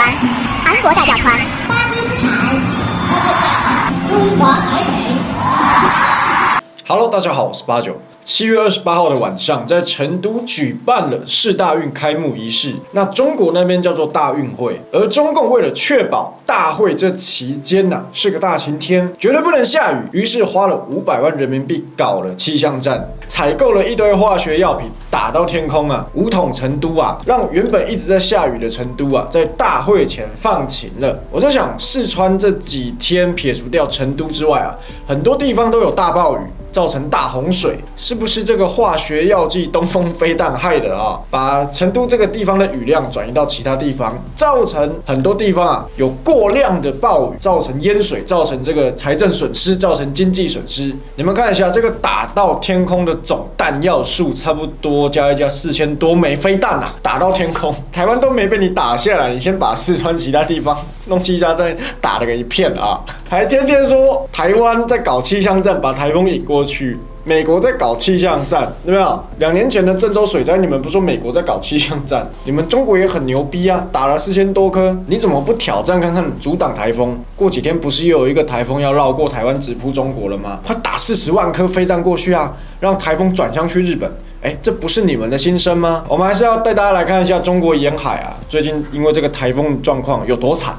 团、韩国代表团、巴基斯坦，中华台北。Hello，大家好，我是八九。七月二十八号的晚上，在成都举办了世大运开幕仪式。那中国那边叫做大运会，而中共为了确保大会这期间呐是个大晴天，绝对不能下雨，于是花了五百万人民币搞了气象站，采购了一堆化学药品，打到天空啊，五统成都啊，让原本一直在下雨的成都啊，在大会前放晴了。我在想，四川这几天撇除掉成都之外啊，很多地方都有大暴雨。造成大洪水，是不是这个化学药剂东风飞弹害的啊？把成都这个地方的雨量转移到其他地方，造成很多地方啊有过量的暴雨，造成淹水，造成这个财政损失，造成经济损失。你们看一下这个打到天空的总弹药数，差不多加一加四千多枚飞弹啊，打到天空，台湾都没被你打下来，你先把四川其他地方弄气象站打了个一片啊，还天天说台湾在搞气象站，把台风引过。过去，美国在搞气象站，对没有？两年前的郑州水灾，你们不说美国在搞气象站？你们中国也很牛逼啊，打了四千多颗，你怎么不挑战看看，阻挡台风？过几天不是又有一个台风要绕过台湾，直扑中国了吗？快打四十万颗飞弹过去啊，让台风转向去日本。哎，这不是你们的心声吗？我们还是要带大家来看一下中国沿海啊，最近因为这个台风状况有多惨。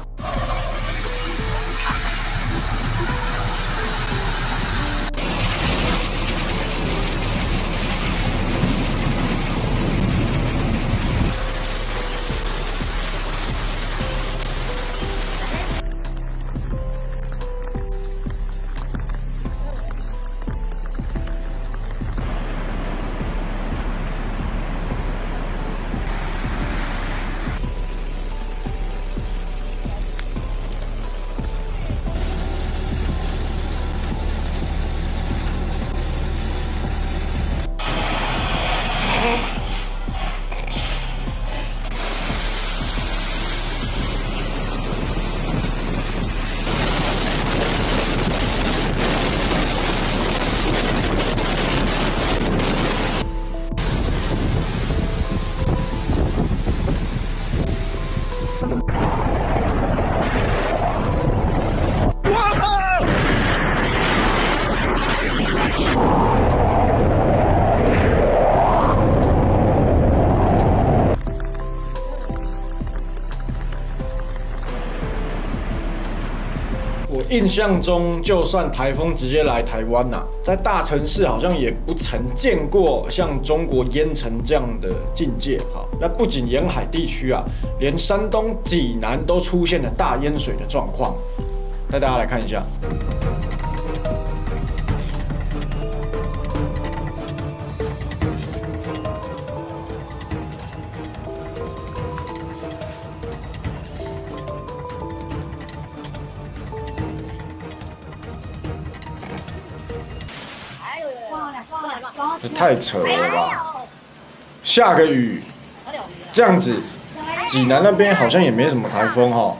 印象中，就算台风直接来台湾呐，在大城市好像也不曾见过像中国淹成这样的境界。好，那不仅沿海地区啊，连山东济南都出现了大淹水的状况。带大家来看一下。这太扯了吧！下个雨，这样子，济南那边好像也没什么台风哈。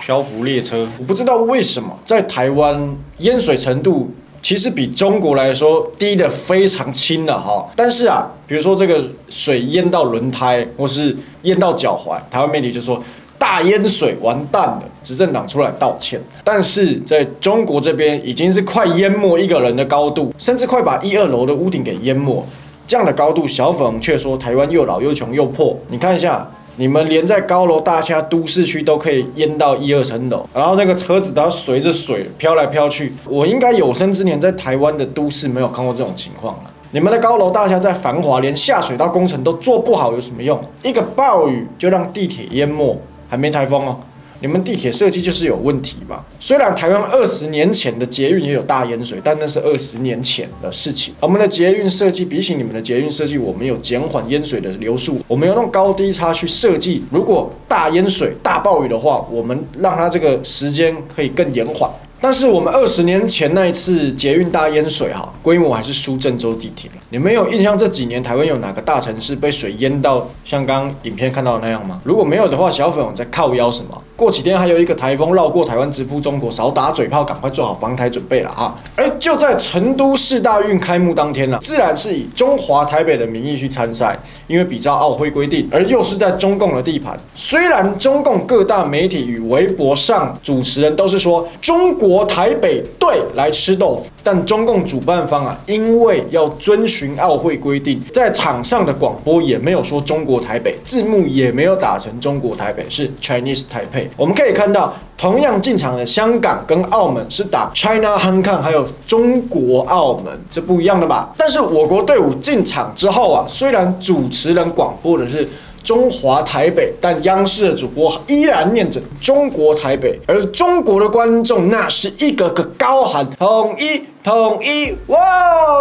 漂浮列车，我不知道为什么在台湾淹水程度其实比中国来说低的非常轻了哈。但是啊，比如说这个水淹到轮胎或是淹到脚踝，台湾媒体就说。大淹水完蛋了，执政党出来道歉。但是在中国这边已经是快淹没一个人的高度，甚至快把一二楼的屋顶给淹没。这样的高度，小粉却说台湾又老又穷又破。你看一下，你们连在高楼大厦都市区都可以淹到一二层楼，然后那个车子都要随着水飘来飘去。我应该有生之年在台湾的都市没有看过这种情况了。你们的高楼大厦在繁华，连下水道工程都做不好，有什么用？一个暴雨就让地铁淹没。还没台风哦，你们地铁设计就是有问题嘛？虽然台湾二十年前的捷运也有大淹水，但那是二十年前的事情。我们的捷运设计比起你们的捷运设计，我们有减缓淹水的流速，我们要用高低差去设计。如果大淹水、大暴雨的话，我们让它这个时间可以更延缓。但是我们二十年前那一次捷运大淹水，哈，规模还是输郑州地铁你没有印象这几年台湾有哪个大城市被水淹到像刚影片看到那样吗？如果没有的话，小粉我在靠腰什么？过几天还有一个台风绕过台湾直扑中国，少打嘴炮，赶快做好防台准备了哈。而就在成都市大运开幕当天呢，自然是以中华台北的名义去参赛，因为比照奥会规定，而又是在中共的地盘。虽然中共各大媒体与微博上主持人都是说中国台北队来吃豆腐，但中共主办方啊，因为要遵循奥会规定，在场上的广播也没有说中国台北，字幕也没有打成中国台北，是 Chinese Taipei。我们可以看到，同样进场的香港跟澳门是打 China Hong Kong，还有中国澳门，这不一样的吧？但是我国队伍进场之后啊，虽然主持人广播的是。中华台北，但央视的主播依然念着中国台北，而中国的观众那是一个个高喊统一统一哇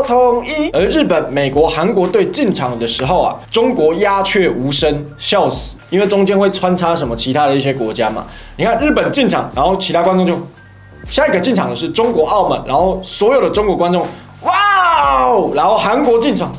统一，而日本、美国、韩国队进场的时候啊，中国鸦雀无声，笑死，因为中间会穿插什么其他的一些国家嘛。你看日本进场，然后其他观众就下一个进场的是中国澳门，然后所有的中国观众哇哦，然后韩国进场，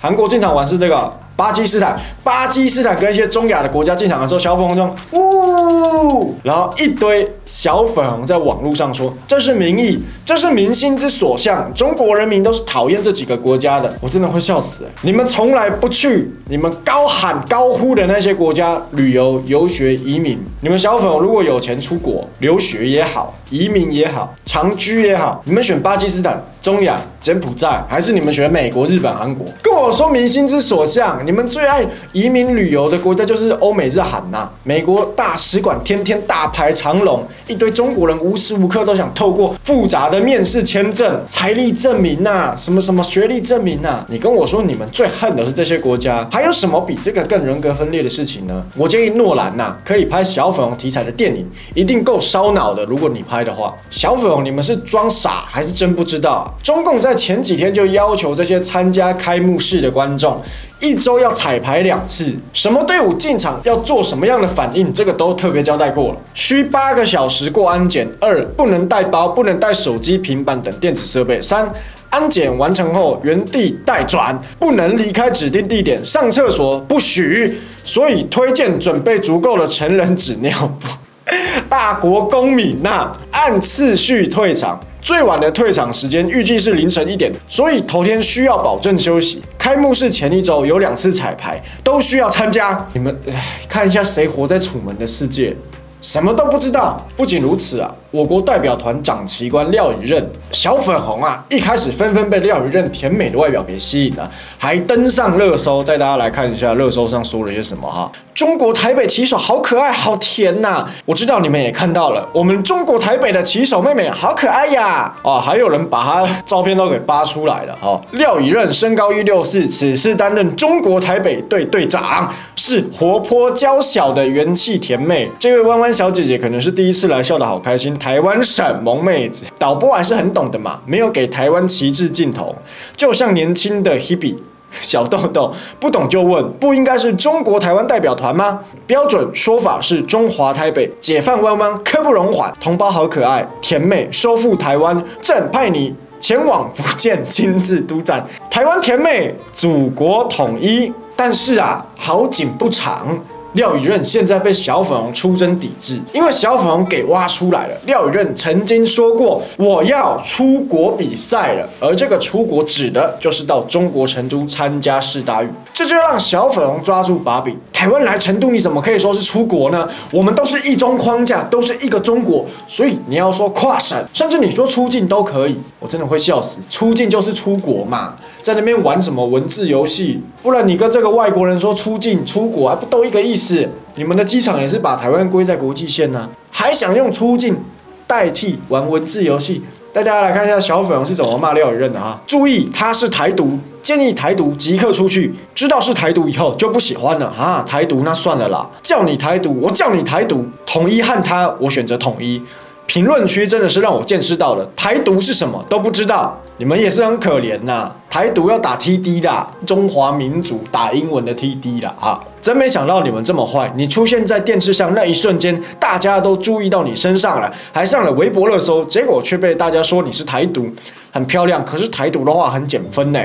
韩国进场完是这个。巴基斯坦，巴基斯坦跟一些中亚的国家进场的时候，小粉红中，呜，然后一堆小粉红在网络上说，这是民意，这是民心之所向，中国人民都是讨厌这几个国家的，我真的会笑死！你们从来不去，你们高喊高呼的那些国家旅游、游学、移民，你们小粉红如果有钱出国留学也好，移民也好，长居也好，你们选巴基斯坦、中亚、柬埔寨，还是你们选美国、日本、韩国？跟我说民心之所向。你们最爱移民旅游的国家就是欧美日韩呐，美国大使馆天天大排长龙，一堆中国人无时无刻都想透过复杂的面试签证、财力证明呐，什么什么学历证明呐。你跟我说你们最恨的是这些国家，还有什么比这个更人格分裂的事情呢？我建议诺兰呐，可以拍小粉红题材的电影，一定够烧脑的。如果你拍的话，小粉红你们是装傻还是真不知道？中共在前几天就要求这些参加开幕式的观众。一周要彩排两次，什么队伍进场要做什么样的反应，这个都特别交代过了。需八个小时过安检。二不能带包，不能带手机、平板等电子设备。三安检完成后原地待转，不能离开指定地点。上厕所不许，所以推荐准备足够的成人纸尿布。大国公民呐，按次序退场。最晚的退场时间预计是凌晨一点，所以头天需要保证休息。开幕式前一周有两次彩排，都需要参加。你们看一下，谁活在楚门的世界？什么都不知道。不仅如此啊，我国代表团长旗官廖宇任，小粉红啊，一开始纷纷被廖宇任甜美的外表给吸引了，还登上热搜。带大家来看一下热搜上说了些什么哈。中国台北棋手好可爱，好甜呐！我知道你们也看到了，我们中国台北的棋手妹妹好可爱呀！啊，还有人把她照片都给扒出来了哈。廖以任身高一六四，此次担任中国台北队队长，是活泼娇小的元气甜妹。这位弯弯小姐姐可能是第一次来，笑得好开心。台湾省萌妹子，导播还是很懂的嘛，没有给台湾旗帜镜头，就像年轻的 Hebe。小豆豆不懂就问，不应该是中国台湾代表团吗？标准说法是中华台北解放弯弯，刻不容缓。同胞好可爱，甜妹收复台湾，正派你前往福建亲自督战。台湾甜妹，祖国统一。但是啊，好景不长。廖宇任现在被小粉红出征抵制，因为小粉红给挖出来了。廖宇任曾经说过：“我要出国比赛了。”而这个出国指的就是到中国成都参加世大运，这就让小粉红抓住把柄。台湾来成都，你怎么可以说是出国呢？我们都是一中框架，都是一个中国，所以你要说跨省，甚至你说出境都可以。我真的会笑死，出境就是出国嘛，在那边玩什么文字游戏？不然你跟这个外国人说出境出国，还不都一个意思？你们的机场也是把台湾归在国际线呢，还想用出境代替玩文字游戏？带大家来看一下小粉红是怎么骂廖宇任的啊。注意，他是台独，建议台独即刻出去。知道是台独以后就不喜欢了啊。台独那算了啦，叫你台独，我叫你台独，统一和他，我选择统一。评论区真的是让我见识到了台独是什么都不知道，你们也是很可怜呐。台独要打 TD 的，中华民族打英文的 TD 啦啊！真没想到你们这么坏，你出现在电视上那一瞬间，大家都注意到你身上了，还上了微博热搜，结果却被大家说你是台独，很漂亮。可是台独的话很减分呢，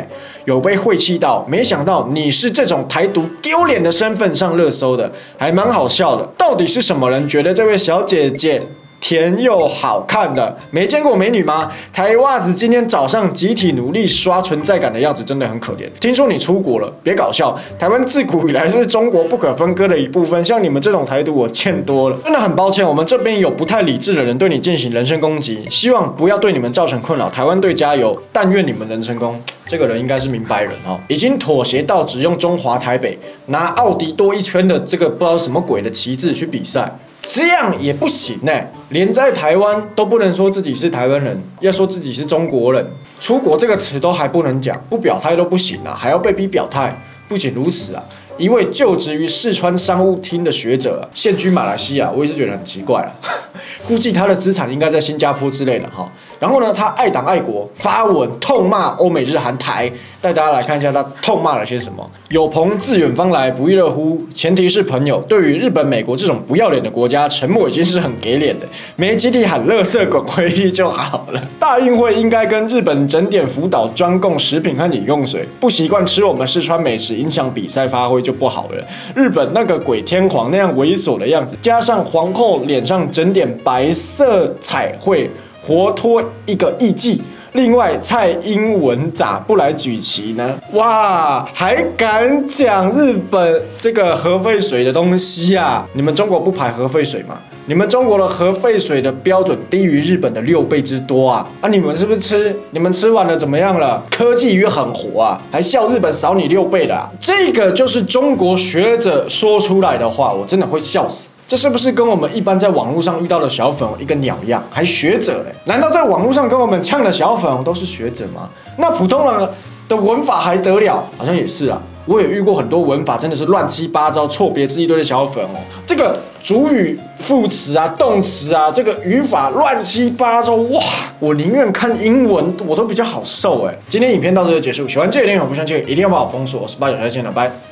有被晦气到。没想到你是这种台独丢脸的身份上热搜的，还蛮好笑的。到底是什么人觉得这位小姐姐？甜又好看的，没见过美女吗？台袜子今天早上集体努力刷存在感的样子真的很可怜。听说你出国了，别搞笑。台湾自古以来是中国不可分割的一部分，像你们这种台独我见多了，真的很抱歉。我们这边有不太理智的人对你进行人身攻击，希望不要对你们造成困扰。台湾队加油，但愿你们能成功。这个人应该是明白人哦，已经妥协到只用中华台北拿奥迪多一圈的这个不知道什么鬼的旗帜去比赛。这样也不行呢，连在台湾都不能说自己是台湾人，要说自己是中国人，出国这个词都还不能讲，不表态都不行啊，还要被逼表态。不仅如此啊，一位就职于四川商务厅的学者，现居马来西亚，我也是觉得很奇怪了，估计他的资产应该在新加坡之类的哈。然后呢，他爱党爱国，发文痛骂欧美日韩台。带大家来看一下他痛骂了些什么。有朋自远方来，不亦乐乎。前提是朋友。对于日本、美国这种不要脸的国家，沉默已经是很给脸的。没集体喊“乐色滚回去”就好了。大运会应该跟日本整点福岛专供食品和饮用水。不习惯吃我们四川美食，影响比赛发挥就不好了。日本那个鬼天皇那样猥琐的样子，加上皇后脸上整点白色彩绘，活脱一个艺妓。另外，蔡英文咋不来举旗呢？哇，还敢讲日本这个核废水的东西啊？你们中国不排核废水吗？你们中国的核废水的标准低于日本的六倍之多啊！啊，你们是不是吃？你们吃完了怎么样了？科技鱼很活啊，还笑日本少你六倍的？这个就是中国学者说出来的话，我真的会笑死。这是不是跟我们一般在网络上遇到的小粉红一个鸟样？还学者嘞？难道在网络上跟我们呛的小粉红都是学者吗？那普通人的文法还得了？好像也是啊。我也遇过很多文法真的是乱七八糟、错别字一堆的小粉哦。这个主语、副词啊、动词啊，这个语法乱七八糟，哇！我宁愿看英文，我都比较好受哎。今天影片到这就结束，喜欢这个电影不相信一定要把我封锁。我是八九再见了，拜。